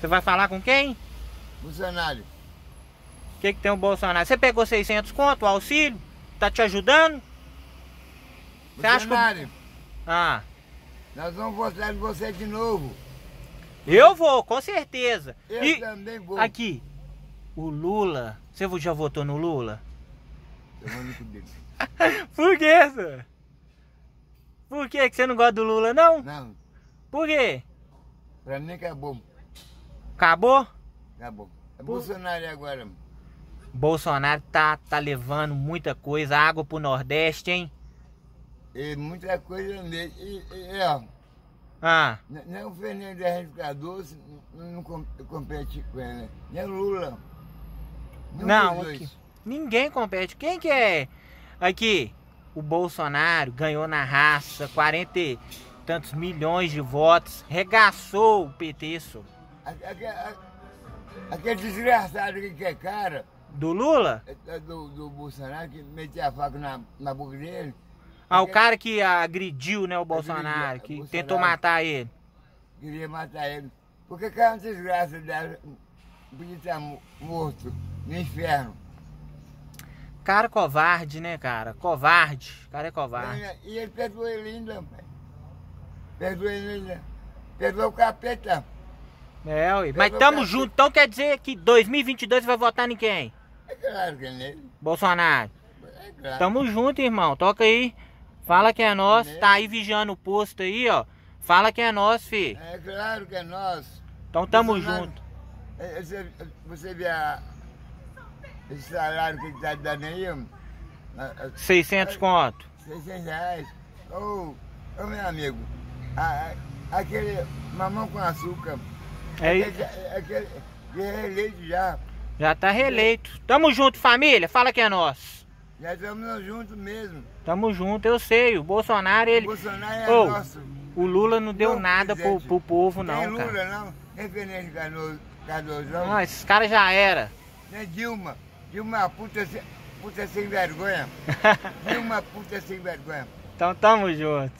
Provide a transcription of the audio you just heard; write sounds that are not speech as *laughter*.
Você vai falar com quem? Bolsonaro. O que, que tem o Bolsonaro? Você pegou 600 conto, o auxílio? Tá te ajudando? Você acha que... Bolsonaro, Ah, nós vamos votar em você de novo. eu vou, com certeza. Eu E também vou. aqui, o Lula, você já votou no Lula? Eu vou no dele. *laughs* Por que, senhor? Por que que você não gosta do Lula, não? Não, Por quê? pra mim acabou. Acabou? Acabou. É Por- Bolsonaro agora. Bolsonaro tá, tá levando muita coisa, água pro Nordeste, hein? E muita coisa mesmo. E, e, ó, Ah, nem o Fernando Henrique Cardoso não, não com- compete com ele. né? Nem o Lula. Nenhum não, aqui, ninguém compete. Quem que é? Aqui, o Bolsonaro ganhou na raça 40 e tantos milhões de votos, regaçou o PT, senhor. Aque- aque- a- Aquele desgraçado que é cara, Do Lula? é- é do, do Bolsonaro, que metia a faca na, na boca dele, Ah, o Aquele- cara que agrediu, né, o Bolsonaro, Agrediu, que Bolsonaro. tentou matar ele. queria matar ele. Porque cara, uma desgraça dela, podia estar mo- morto no inferno. Cara covarde, né, cara? Covarde. O cara é covarde. E ele perdoou ele ainda, pai. Perdoou ele ainda. Perdoou o capeta. É, ué. Mas tamo junto. Então quer dizer que 2022 vai votar em quem? É claro que é nele. Bolsonaro. É claro. Tamo junto, irmão. Toca aí. Fala que é nós. Tá aí vigiando o posto aí, ó. Fala que é nós, fi. É claro que é nós. Então tamo Bolsonaro- junto. É, é, Você, você vê a, esse salário que tá dando aí, ó, a- a- 600 conto. 600 reais. Ô, ô meu amigo, a- a- aquele mamão com açúcar, É, que é eleito já, já tá reeleito. Tamo junto, família. Fala que é nós. já estamos juntos mesmo. Tamo junto, eu sei. O Bolsonaro, ele. O Bolsonaro é Ô, nosso. O Lula não deu Não, nada pro, pro povo, Tem não, Lula cara. não, Fernando Cardoso, Cardoso não, Não, esses caras já era. nem Dilma. Dilma é puta, puta sem vergonha. *laughs* Dilma puta sem vergonha. Então tamo junto.